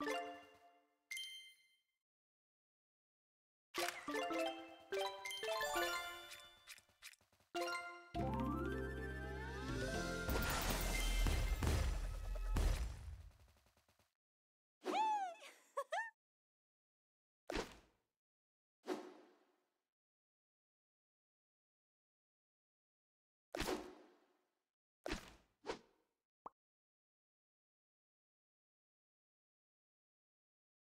you